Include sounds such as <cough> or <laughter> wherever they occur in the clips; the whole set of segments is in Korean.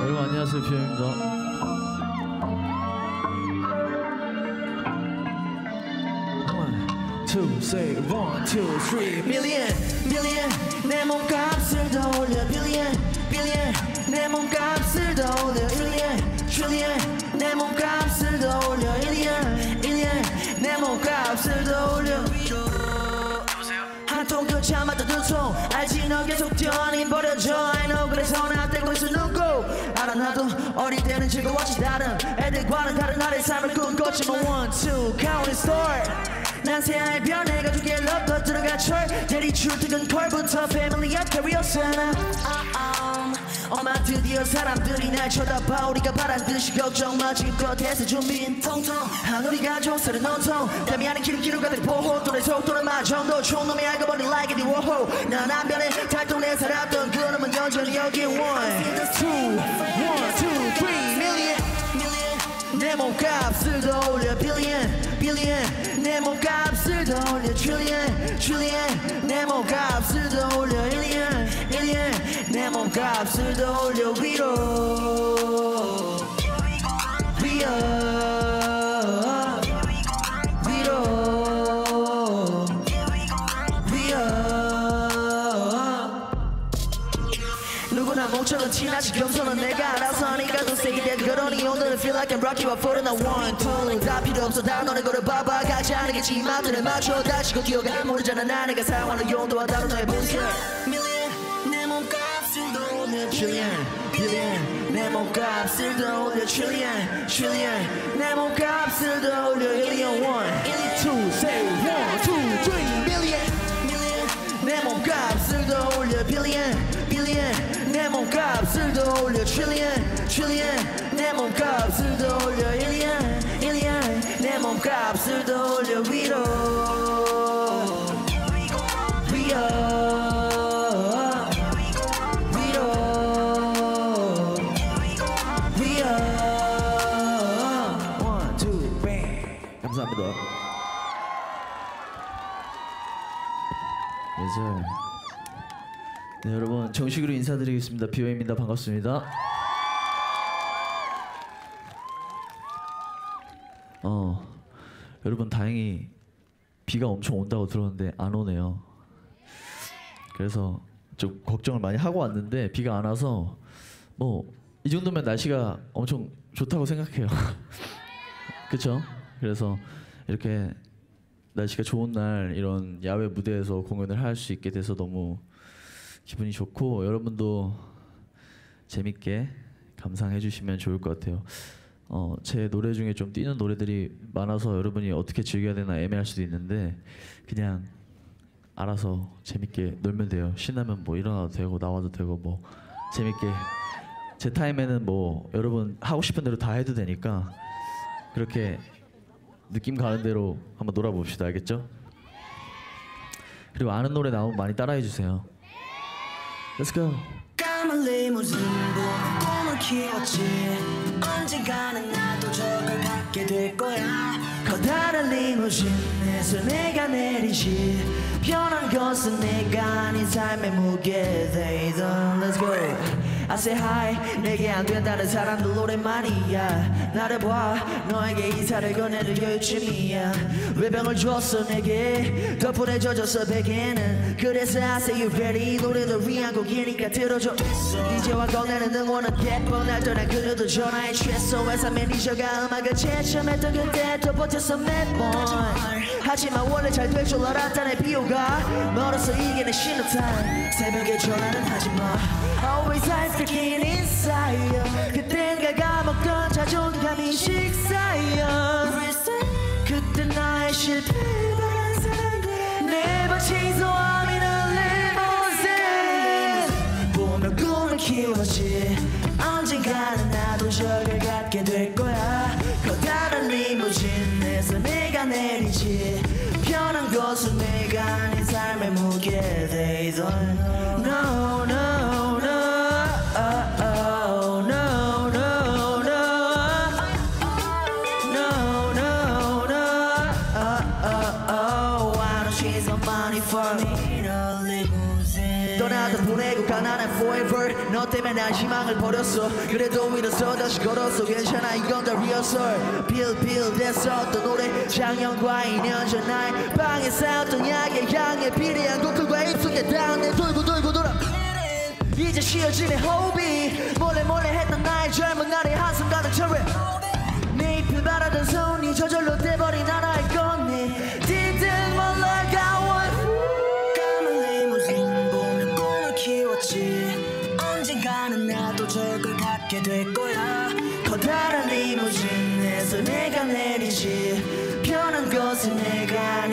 여러분 안녕하세요 비엠입니다. Two, say one, two, three. million million 내 몸값 두통 알지 너 계속 뛰어니 버려져 I know 그래서 나 떼고 있어 눈고. 알아 나도 어릴 때는 즐거웠지 다른 애들과는 다른 나의 삶을 꿈꿨지만 one two count and start 난 새하의 변해가 두 개를 엎어 들어가 철. 대리 출퇴근 컬부터 패밀리 업 캐리어 사나 엄마 드디어 사람들이 날 쳐다봐. 우리가 바란 듯이 걱정 마 지금껏 해서 준비인 통통. 하늘이가 조사를 논통. 담이 아닌 기름기로 가득 보호. 또내 속도는 마정도 총놈이 알고 버린 like it 워호 난안 변해 달동네 살았던 그 놈은 여전히 여기. One two one two three million. 내 몸값을 더 올려 billion billion. 내 몸값을 더 올려 trillion trillion. 내 몸값을 더 올려 alien alien 내 몸값을 더 올려 위로. 위로. 위로. 위로. 누구나 멍청은 티나지 겸손은 내가 알아서 하니까 더 세게 돼. 그러니 오늘은 feel like I'm rocky but for the one. Two 다 필요 없어. 다 너네 거를 봐봐. 가지 않겠지 마음들을 맞춰. 다시고 뛰어가 모르잖아 나 내가 사용하는 용도와 다른 너의 분석 trillion billion 내 몸값을 더 올려 trillion trillion 내 몸값을 더 올려 alien one alien two say one two three million million 내 몸값을 더 올려 billion billion 내 몸값을 더 올려 trillion trillion 내 몸값을 더 올려 alien alien 내 몸값을 더 올려 네 여러분 정식으로 인사드리겠습니다. 비오입니다. 반갑습니다. 어 여러분 다행히 비가 엄청 온다고 들었는데 안 오네요. 그래서 좀 걱정을 많이 하고 왔는데 비가 안 와서 뭐 이 정도면 날씨가 엄청 좋다고 생각해요. <laughs> 그렇죠? 그래서 이렇게 날씨가 좋은 날 이런 야외 무대에서 공연을 할 수 있게 돼서 너무 기분이 좋고 여러분도 재밌게 감상해 주시면 좋을 것 같아요. 어, 제 노래 중에 좀 뛰는 노래들이 많아서 여러분이 어떻게 즐겨야 되나 애매할 수도 있는데 그냥 알아서 재밌게 놀면 돼요. 신나면 뭐 일어나도 되고 나와도 되고 뭐 재밌게 제 타임에는 뭐 여러분 하고 싶은 대로 다 해도 되니까 그렇게 느낌 가는 대로 한번 놀아봅시다. 알겠죠? 그리고 아는 노래 나오면 많이 따라해 주세요. Let's go. 까만 리무진 꿈을 키웠지. 언젠가는 나도 저걸 갖게 될 거야. 커다란 리무진에서 내가 내리지. 변한 것은 내가 아닌 삶의 무게 They don't let's go I say hi 내게 안 된다는 사람들 오랜만이야. 나를 봐 너에게 인사를 건네는 여유쯤이야. 외병을 줬어 내게. 덕분에 젖었어 베개는. 그래서 I say you ready. 이 노래를 위한 곡이니까 들어줘. 이제와 꺼내는 응원은 예뻐 날 떠난 그녀도 전화에 취했어 회사 매니저가 음악을 채점했던 그때 또 버텼어 몇번. 하지만 원래 잘 될 줄 알았다네 비호가. 멀어서 내 신호탄. 새벽에 전화는 하지마. Always Freaking inside 그땐가 까먹던 자존감이 식사여. 그때 나의 so I'm in a limousine 보며 꿈을 키웠지. 언젠가는 나도 저걸 갖게 될 거야. 커다란 리무진에서 내가 내리지. 편한 것은 내가 아닌 삶의 무게 don't limousine 떠나다 보내고 가난한 forever. 너 때문에 난 희망을 버렸어. 그래도 일어서 다시 걸었어. 괜찮아 이건 다 리허설 빌빌 됐었던 노래 작년과 2년 전 나의 방에 쌓였던 약의 향에 비례한 곡들과 입속에 닿네. 돌고 돌고 돌아. 이제 쉬어지는 호흡이. 몰래 몰래 했던 나의 젊은 날의 채워 내 잎을 바라던 손이 저절로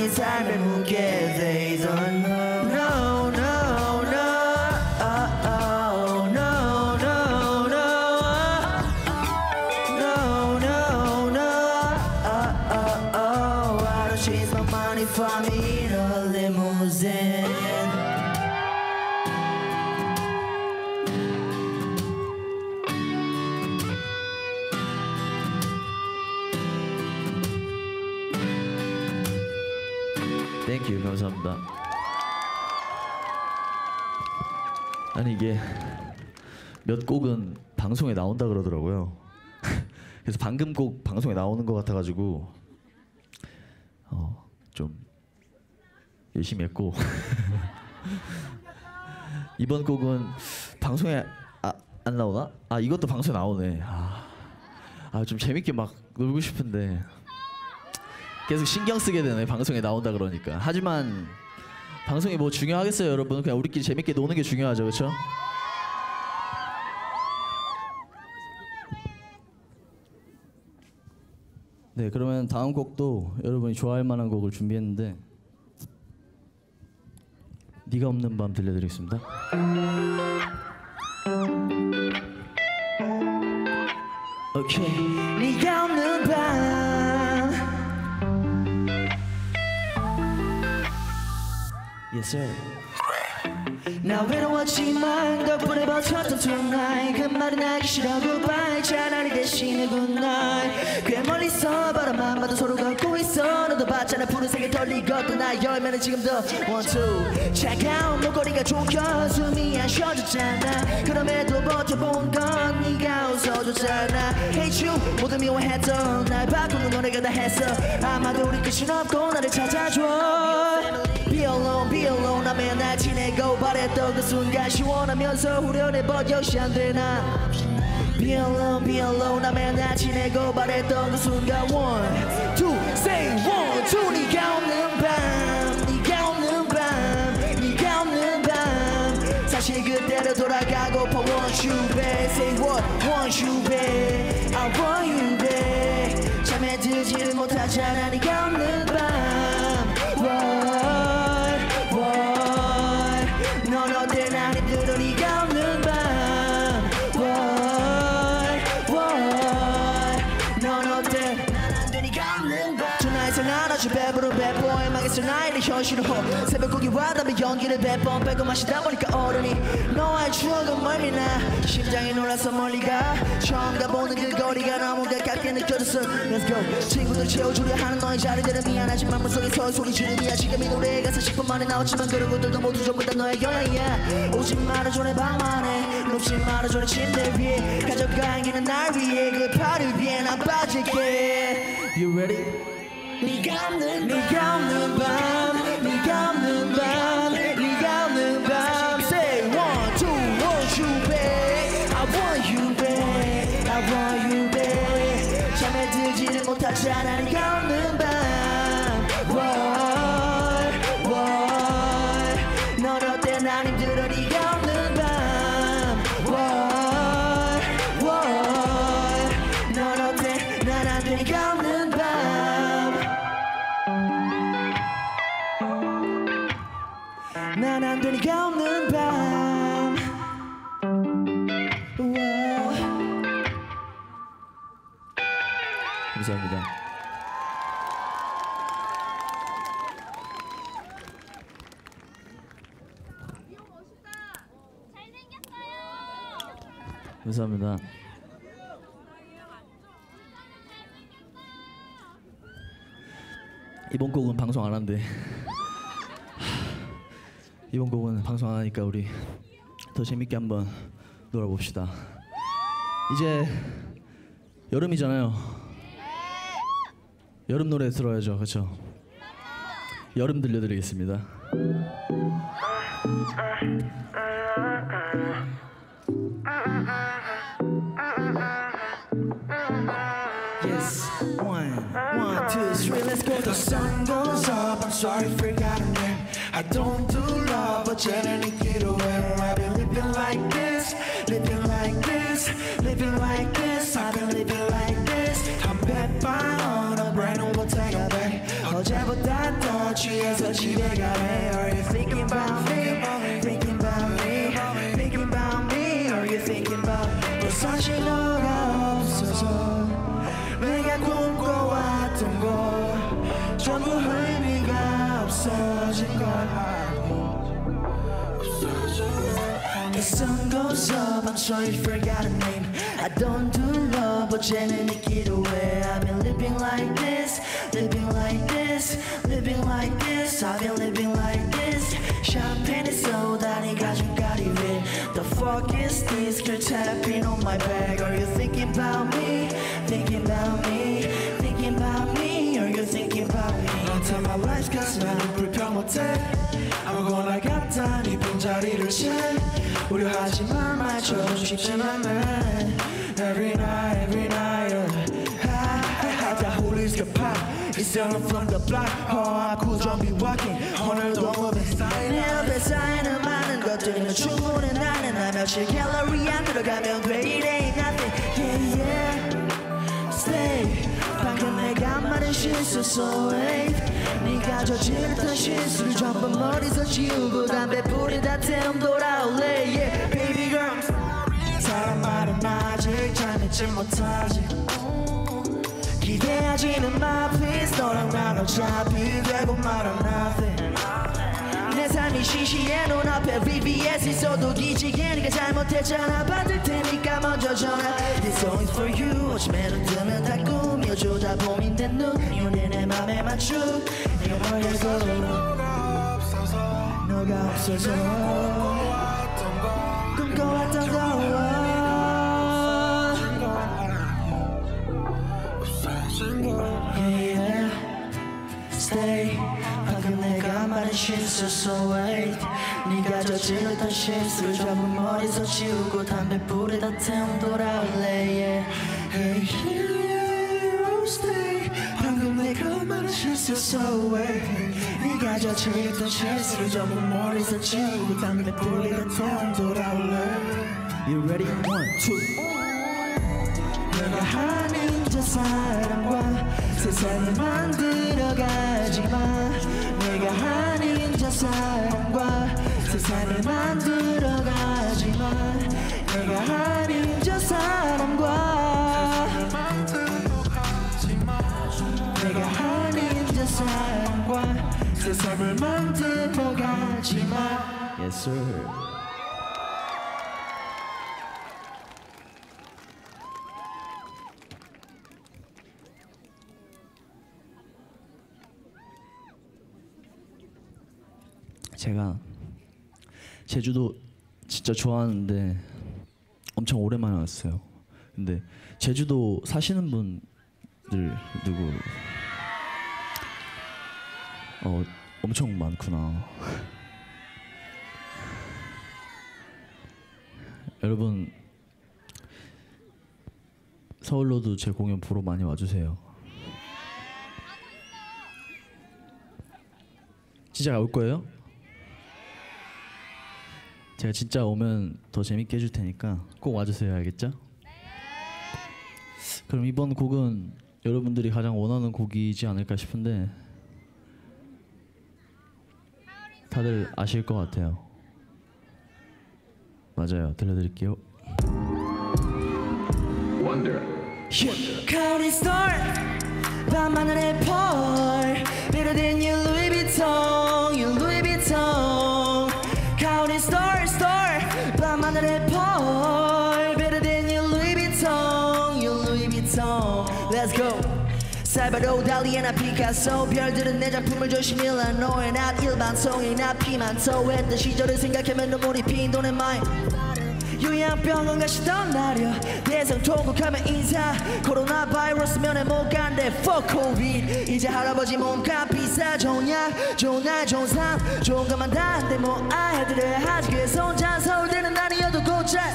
내가 네 삶을 묻게 They don't know No no no oh, oh, no no no no, no, no. Oh, oh, oh. I don't chase my money for me in a limousine. 아니 이게 몇 곡은 방송에 나온다 그러더라고요. <laughs> 그래서 방금 곡 방송에 나오는 것 같아가지고 어, 좀 열심히 했고 <laughs> 이번 곡은 방송에 아, 안 나오나? 아 이것도 방송에 나오네. 아, 아좀 재밌게 막 놀고 싶은데 계속 신경 쓰게 되네 방송에 나온다 그러니까 하지만 방송이 뭐 중요하겠어요 여러분 그냥 우리끼리 재밌게 노는 게 중요하죠 그렇죠? 네, 그러면 다음 곡도 여러분이 좋아할 만한 곡을 준비했는데 네가 없는 밤 들려드리겠습니다 오케이. 네 Sir 나 외로웠지만 덕분에 버텼던 tonight. 그 말은 하기 싫어. Goodbye. 차라리 대신에 good night 꽤 멀리서 바라만 봐도 서로 걷고 있어. 너도 봤잖아. 푸른색에 털리거든 나 열매는 지금도 one two. 차가운 목걸이가 좁혀 숨이 안 쉬어졌잖아. 그럼에도 버텨본 건 네가 웃어줬잖아. Hate you. 모두 미워했던 날 바꾸는 노래가 다 했어. 아마도 우리 끝은 없고 나를 찾아줘 alone, be alone 하며 날 지내고 바랬던 그 순간 시원하면서 후련해 버 역시 안 되나 Be alone, be alone 하며 날 지내고 바랬던 그 순간 One, two, say one, two 네가 없는 밤 네가 없는 밤 네가 없는 밤 사실 그때로 돌아가고파 Want you back Say what, want you back I want you back 잠에 들지를 못하잖아 네가 없는 밤 현실을 호 새벽고기 와닿으면 연기를 배번 빼고 마시다 보니까 어른이 너와의 추억은 멀리 나. 심장이 놀라서 멀리 가 처음 가보는 그 거리가 너무 가깝게 느껴졌어. Let's go. 친구들 채워주려 하는 너의 자리들은 미안하지만 물속에 서 소리 지르미야. 지금 이 노래에 가서 10분 만에 나왔지만 그런 것들도 모두 전부 다 너의 영향이야. 오지 말아줘 내 방만에. 눕지 말아줘 내 침대 위에. 가져가 안기는 날 위해. 그 팔을 위해 난 빠질게. You ready? 네가 없는 밤 네가 없는 밤 네가 없는 밤 감사합니다 이번 곡은 방송 안 한대 이번 곡은 방송 안 하니까 우리 더 재밌게 한번 놀아봅시다. 이제 여름이잖아요. 여름 노래 들어야죠, 그렇죠? 여름 들려드리겠습니다. sun goes up, I'm sorry, forgot her name. I don't do love, but generally get away. I've been living like this, living like this, living like this. I've been living like this. 담배 on a brand new Bottega bag. 어제보다 더 취해서 집에 가네. Are you thinking about me? Thinking about me? Thinking about me? Are you thinking about me? 벌써 신호 거 전부 의미가 없어진 걸 알고 The sun goes up, I'm sorry forgot a name I don't do love, but 쟤는 있기도 해 I've been living like this, living like this, living like this I've been living like this 샴페인에 쏟아니 가죽가리 위 The fuck is this girl tapping on my back Are you thinking about me, thinking about me, 너한테 my life cause 나는 불평 못해 아무거나 갖다 네 빈자리를 채 우려하지 마 말처럼 쉽지만 난 Every night, every night uh, I, I, 다 홀리스가 파 It's young from the block Oh, I could don't be walking 오늘도 moving 내 앞에 쌓이는 많은 것들이면 충분해 나는 나 며칠 캘러리 안 들어가면 돼 It ain't 내가 말한 실수 wait 네가 저질렀던 실수를 전부 머리서 지우고 담배 뿌리다 태움 돌아올래. Yeah, baby girl 사람 말은 아직 잘 믿지 못하지. 기대하지는 마 please. 너랑 난 어차피 되고 말은 nothing 내 삶이 시시해 눈앞에 VVS 있어도 뒤지게 네가 잘못했잖아. 받을 테니까 먼저 전화. This song is for you. 아침에는 뜨면 다꿈 이어줘 다 봄인데 눈 이혼해 내 맘에 맞춰. 네가 멀리서 너가 없어져. 꿈꿔왔던 거 Yeah, yeah. Stay. 방금 내가 말한 실수 so wait. 네가 저질렀던 실수를 전부 머리서 지우고 담배 뿌리다 태움 돌아올래. Yeah. Hey. hero stay. 방금 내가 말한 실수 so wait 네가 저질렀던 실수를 전부 머리서 지우고 담배 뿌리다 태움 돌아올래 You ready? One, two. 내가 하는 저 사람과 세상을 만들어가지마. 내가 하는 저 사람과 세상을 만들어가지마. 내가 하는 저 사람과 사람과 세상을 만들어 가지마 Yes, sir. 제가 제주도 진짜 좋아하는데 엄청 오랜만에 왔어요. 근데 제주도 사시는 분들 누구 어 엄청 많구나. 여러분 서울로도 제 공연 보러 많이 와주세요. 진짜 올 거예요? 제가 진짜 오면 더 재밌게 해줄 테니까 꼭 와주세요. 알겠죠? 그럼 이번 곡은 여러분들이 가장 원하는 곡이지 않을까 싶은데 다들 아실 것 같아요. 맞아요. 들려드릴게요. County Star 밤하늘의 펄 Better than your Louis Vuitton Your 바로 달리에나 피카소. 별들은 내 작품을 조심일라 너의 나 일반 성이 나 피만소 했던 시절을 생각하면 눈물이 핀돈의 마인 요양병원 가시던 날이야 대상 통곡하면 인사. 코로나 바이러스 면에 못 간대. Fuck covid. 이제 할아버지 몸값 비싸 좋은 약 좋은 날 좋은 삶 좋은 것만 다한데 뭐 아이들의 하직에서 혼자 서울대는 아니어도 곧잘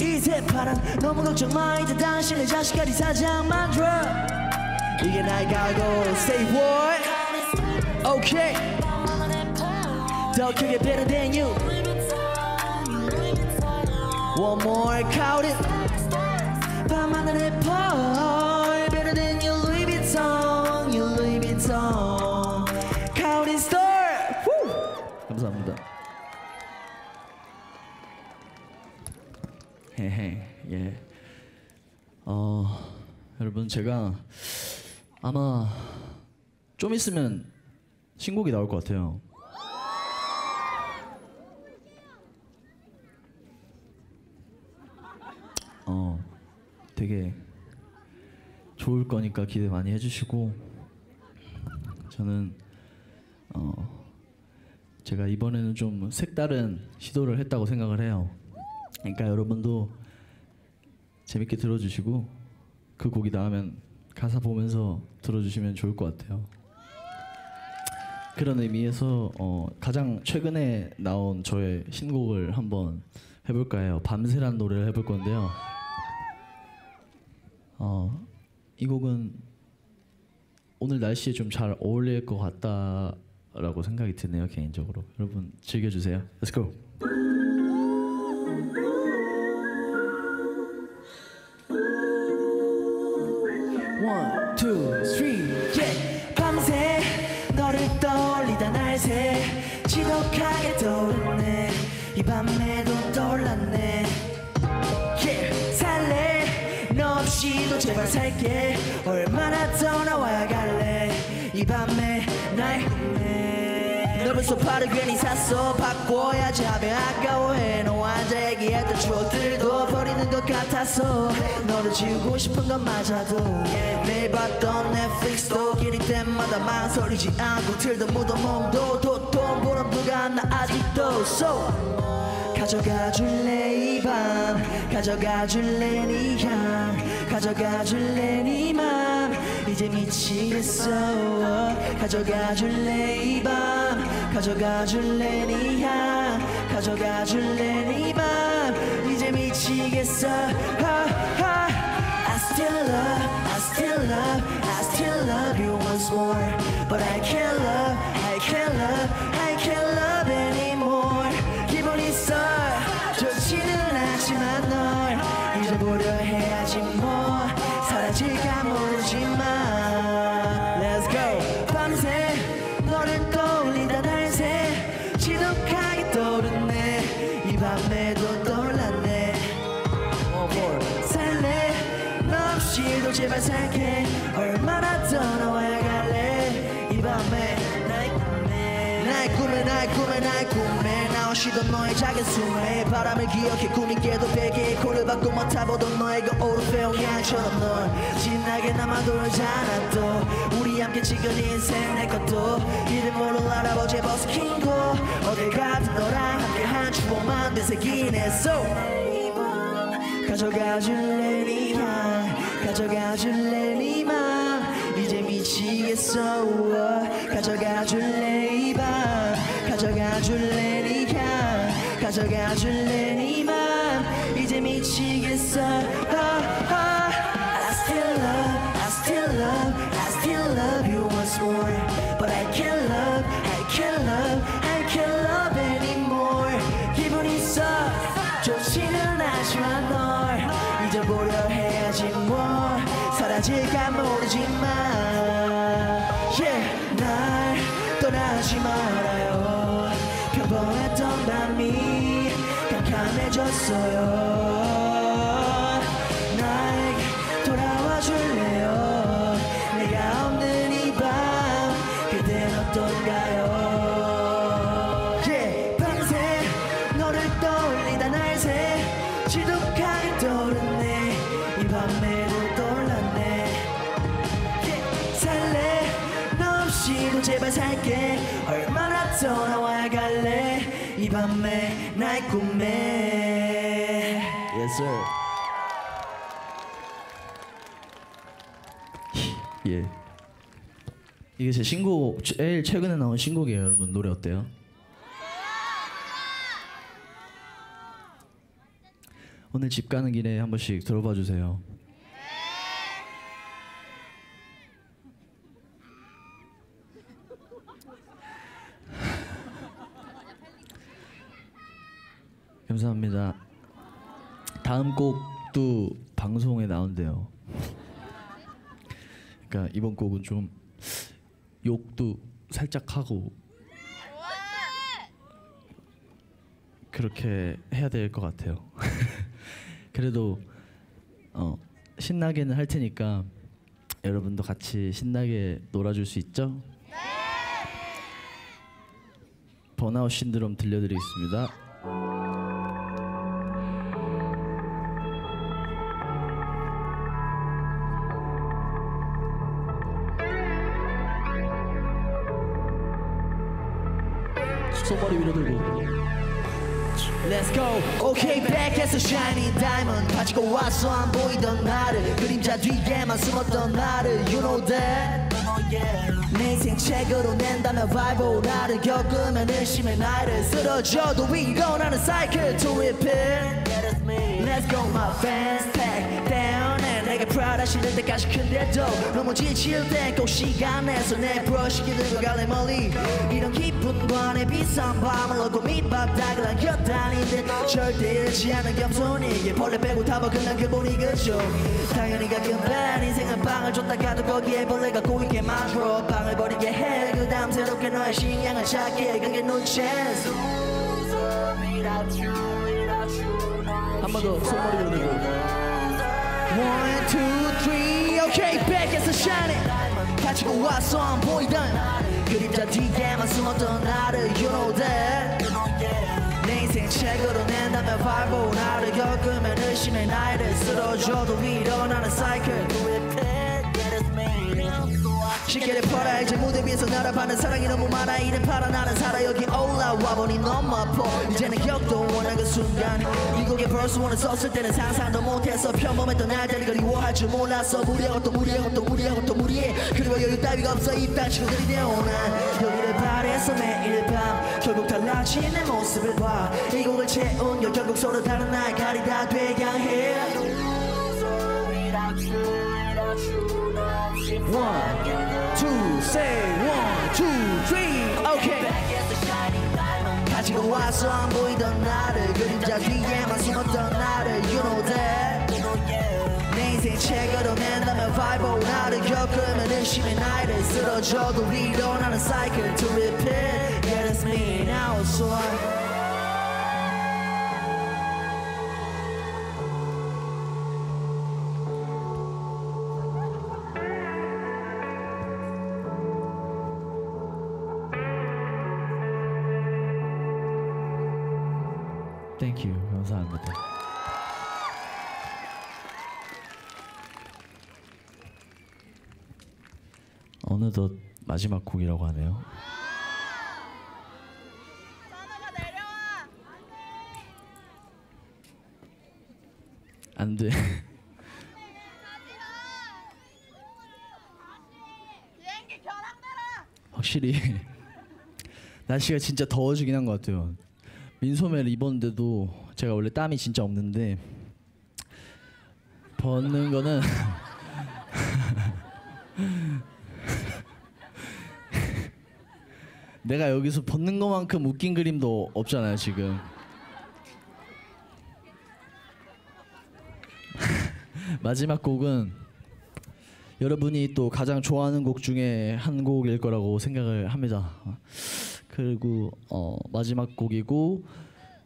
이 새파람 너무 걱정 마. 이제 당신의 자식까지 사장 만들어 이게 나의 각오 say what okay 더 크게 better than you One more count it 밤하늘의 펄 Better than your Louis Vuitton Your Louis Vuitton Count it store Woo! 감사합니다. 헤헤 예. 어 여러분 제가 아마 좀 있으면 신곡이 나올 것 같아요. 어 되게 좋을 거니까 기대 많이 해주시고 저는 어 제가 이번에는 좀 색다른 시도를 했다고 생각을 해요. 그러니까 여러분도 재밌게 들어주시고 그 곡이 나오면 가사 보면서 들어주시면 좋을 것 같아요. 그런 의미에서 어, 가장 최근에 나온 저의 신곡을 한번 해볼까 해요. 밤새란 노래를 해볼 건데요. 어, 이 곡은 오늘 날씨에 좀 잘 어울릴 것 같다라고 생각이 드네요 개인적으로. 여러분 즐겨주세요. Let's go. 밤에도 떠올랐네. Yeah. 살래? 너 없이도 제발 살게. 얼마나 더 나와야 갈래? 이 밤에 날 넓은 소파를 괜히 샀어. 바꿔야지. 하며 아까워해. 너와 앉아 얘기했던 추억들도 버리는 것 같아서. 너를 지우고 싶은 것마저도. 매일 봤던 넷플릭스도 길이 때마다 망설이지 않고. 틀던 무덤 몸도 도통 보는 불가 나 아직도. So 가져가 줄래 이 밤 가져가 줄래 네향 가져가 줄래 네맘 이제 미치겠어 가져가 줄래 이 밤 가져가 줄래 네향 가져가 줄래 네맘 이제 미치겠어 하, 하. I still love, I still love, I still love you once more But I can't love, I can't love, 쉬던 너의 작은 숨에 바람을 기억해 꿈이 깨도 베개에 코를 박고 맡아보던 너의 그 오르페온 향처럼 널 진하게 남아돌잖아 또 우리 함께 지금 인생 내 것도 이름으로 알아보지 버스킹 곳 어딜 가든 너랑 함께 한 추억만 되새긴 했어 가져가 줄래 네향 가져가 줄래 네맘 이제 미치겠어. 가져가 줄래 이밤 가져가 줄래 네향 가져가 줄래 네맘 이제 미치겠어 아, 아. I still love I still love I still love you once more But I can't love I can't love I can't love anymore 기분 있어 좋지는 않지만 널 잊어보려 해야지 뭐 사라질까 모르지만 yeah 날 떠나지 말 깜깜해졌어요. 나에게 돌아와 줄래요? 내가 없는 이 밤 그댄 어떤가요? 너를 떠올리다 날새 지독하게 떠오르네. 이 밤에도 떠올랐네. Yeah. 제발 살게. 얼마나 더 나와야 갈래? 이 밤에 날 꿈에 sir. 예. 이게 제 신곡 제일 최근에 나온 신곡이에요, 여러분. 노래 어때요? 오늘 집 가는 길에 한 번씩 들어봐 주세요. <laughs> 감사합니다. 다음 곡도 방송에 나온대요. 그러니까 이번 곡은 좀 욕도 살짝 하고 그렇게 해야 될 것 같아요. <laughs> 그래도 어, 신나게는 할 테니까 여러분도 같이 신나게 놀아줄 수 있죠? 번아웃 신드롬 들려드리겠습니다. Okay back에서 shining diamond 가지고 왔어 안 보이던 나를 그림자 뒤에만 숨었던 나를 You know that 내 인생 책으로 낸다면 Bible 나를 겪으면 의심의 나를 쓰러져도 일어나는 cycle to repeat Let's go my fans take down 내가 프라다 실을 때까지 큰데도 너무 지칠 땐꼭 시간 내서 내 브러쉬 들고 갈래 멀리. 이런 기쁨과 내 비싼 밤을 얻고 밑밥 닭을 안겨다니는데 절대 잃지 않은 겸손이게 벌레 빼고 다 먹은 난 기본이 그죠? 당연히 가끔 반 인생은 빵을 줬다가도 거기에 벌레가 꼬이게 만들어 빵을 버리게 해그 다음 새롭게 너의 식량을 해. 그게 no chance. 한 번 더 손머리 One, two, three, okay, back에서 shining. 가지고 왔어 안 보이던 그림자 뒤에만 숨었던 나를 You know that. 내 인생 책으로 낸다면 Bible 나를 겪으면 의심의 나이를 쓰러져도 일어나는 cycle 시계를 팔아 이제 무대 위에서 날아가는 사랑이 너무 많아. 이를 팔아 나는 살아. 여기 올라와 보니 너무 아파. 이제는 격도 원한 그 순간. 이 곡에 벌써 원을 썼을 때는 상상도 못해서 평범했던 날들이 그리워할 줄 몰랐어. 무리하고 또 무리하고 또 무리하고 또 무리해. 그리고 여유 따위가 없어. 입단 치고 들이대오나. 여기를 바래서 매일 밤 결국 달라진 내 모습을 봐이 곡을 채운 여 결국 서로 다른 날 가리다 되게 해 One, two, say one, two, three, okay. 가지고 와서 안 보이던 나를 그림자 뒤에만 숨었던 나를 You know that 내 인생 책으로 낸다면 Bible 나를 겪으면 의심의 나이를 쓰러져도 일어나는 cycle to repeat Yeah that's me now so I 어느덧 마지막 곡이라고 하네요. 안 돼. 확실히 날씨가 진짜 더워지긴 한 것 같아요. 민소매를 입었는데도 제가 원래 땀이 진짜 없는데 벗는 거는 내가 여기서 벗는 것만큼 웃긴 그림도 없잖아요 지금. <laughs> 마지막 곡은 여러분이 또 가장 좋아하는 곡 중에 한 곡일 거라고 생각을 합니다. 그리고 어, 마지막 곡이고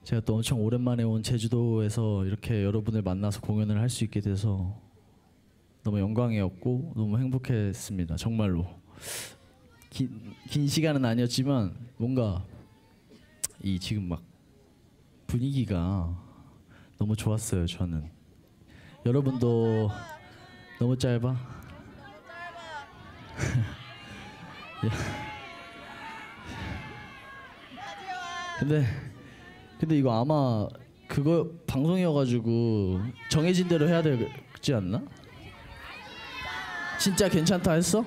제가 또 엄청 오랜만에 온 제주도에서 이렇게 여러분을 만나서 공연을 할 수 있게 돼서 너무 영광이었고 너무 행복했습니다. 정말로 긴, 긴 시간은 아니었지만 뭔가 이 지금 막 분위기가 너무 좋았어요 저는 여러분도 너무 짧아 <laughs> 근데 근데 이거 아마 그거 방송이어가지고 정해진 대로 해야 되지 않나? 진짜 괜찮다 했어?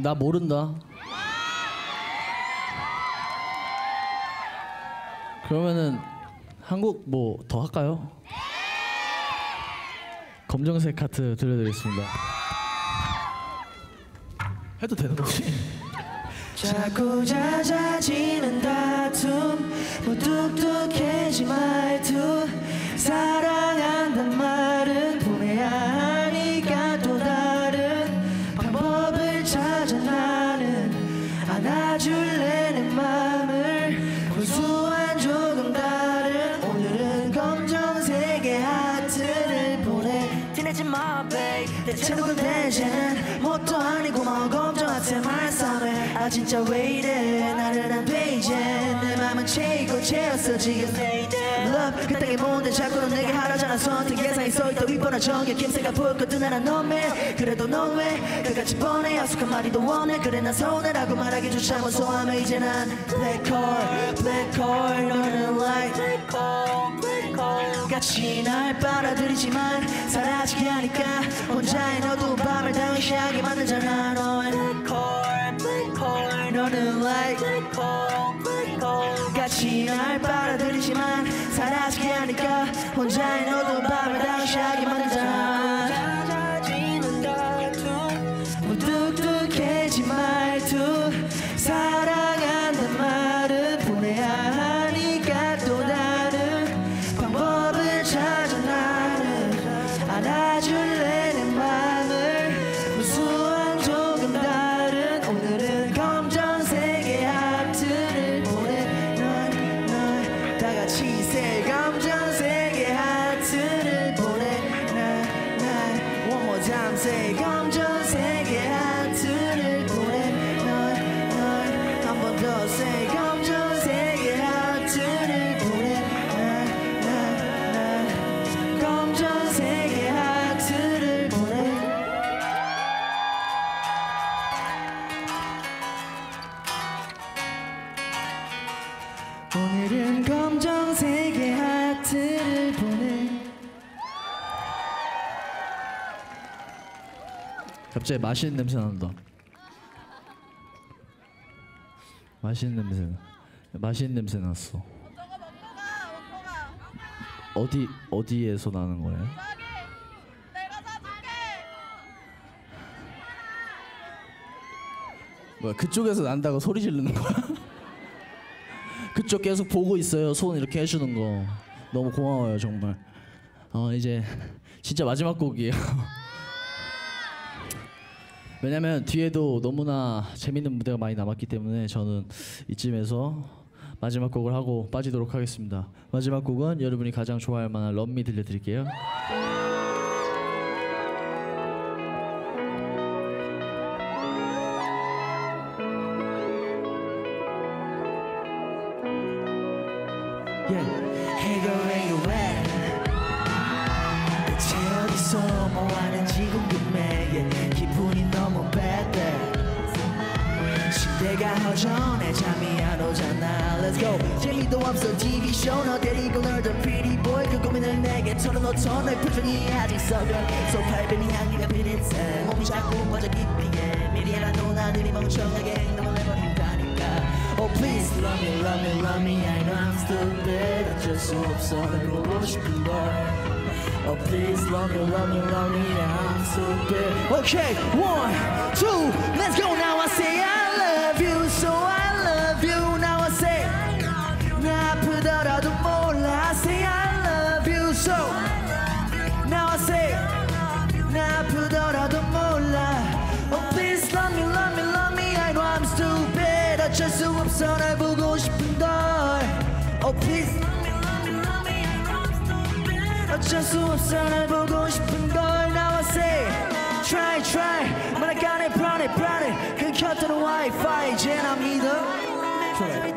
나 모른다. 그러면은 한국 뭐 더 할까요? 검정색 카트 들려드리겠습니다. 해도 되는 거지? 자꾸 잦아지는 다툼 무뚝뚝해진 말투 사랑한단 말은 보내야 진짜 왜 이래? 나른한 페이지. 내 맘은 채이고 채웠어 지금. Love 그딴 게 뭔데 자꾸는 내게 하라잖아. 선택 예상이 써있다. 윗번호 정해 김새가 보였거든 나란 넌왜 그래도 넌왜 그같이 뻔해? 약속한 말이 더 원해? 그래 난 서운해라고 말하기조차 무서워하며 이제 난 Black hole Black hole 너는 like Black hole Black hole. 같이 날 빨아들이지만 사라지게 하니까 혼자의 어두운 밤을 당시하게 만들잖아 너의 Black hole 너는 like 같이 날 빨아들이지만 사라지게 하니까 혼자의 어두운 밤을 당시하게 만들잖아 오늘은 검정색의 하트를 보내 갑자기 맛있는 냄새 난다. 맛있는 냄새. 나. 맛있는 냄새 났어. 어디 어디에서 나는 거예요? 뭐야 그쪽에서 난다고 소리 지르는 거야? <laughs> 그쪽 계속 보고 있어요. 손 이렇게 해주는 거 너무 고마워요 정말. 어 이제 진짜 마지막 곡이에요. <laughs> 왜냐면 뒤에도 너무나 재밌는 무대가 많이 남았기 때문에 저는 이쯤에서 마지막 곡을 하고 빠지도록 하겠습니다. 마지막 곡은 여러분이 가장 좋아할 만한 럼미 들려드릴게요. Yeah. At? 대체 어디서 뭐하는지 궁금해 yeah. 기분이 너무 bad 침대가 허전해. 잠이 안 오잖아. Let's go. 재미도 없어. TV 쇼너 데리고 놀던 pretty boy. 그 고민을 내게 털어놓던 내 표정이 아직 썩어 소팔변이 향기가 비릿해 몸이 자꾸 빠져 깊이에 미리라도 나들이 멍청하게 Oh please. Love me, love me, love me I know I'm stupid. I just hope so. I will worship the Lord Oh please. Love me, love me, love me I'm stupid. Okay, one, two, let's go now. 어쩔 수 없어 날 보고 싶은 걸. Oh please. 어쩔 수 없어 날 보고 싶은 걸. I say Try try. 말아가네 불안해 불안해 끊겼던 와이파이 이제 나 믿어. that.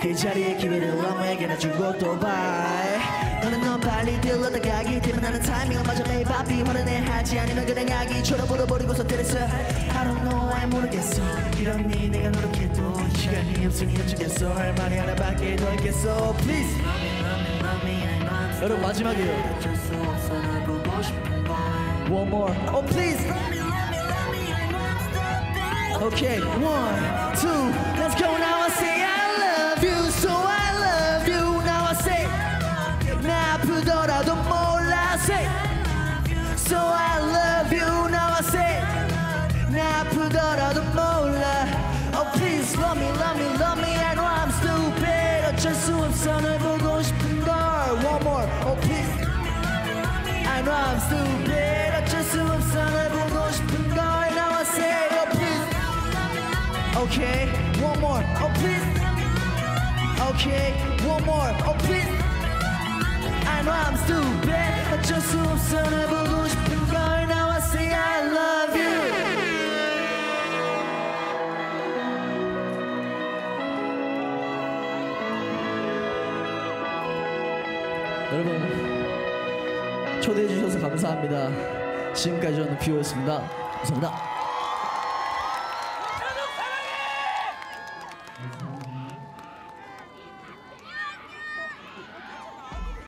그 자리에 기회를 아무에게나 주고 또 bye 너는 넌 빨리 들러다 가기 때문에 나는 타이밍을 맞아 매일 바삐 화내내 하지 않으면 그냥 약이 쳐다보러버리고서 때렸어. I don't know 왜 모르겠어. 이러니 내가 노력해도 시간이 없으니 어쩌겠어. 할 말이 하나밖에 더 있겠어. Please. 여러분 마지막이에요. One more. Oh please. Okay, one, two, let's go. Now I say Okay one more oh please Okay one more oh please I know I'm stupid 어쩔 수 없어 널 보고 싶은 걸 Now I say I love you 여러분 초대해 주셔서 감사합니다. 지금까지 저는 뷰였습니다. 감사합니다.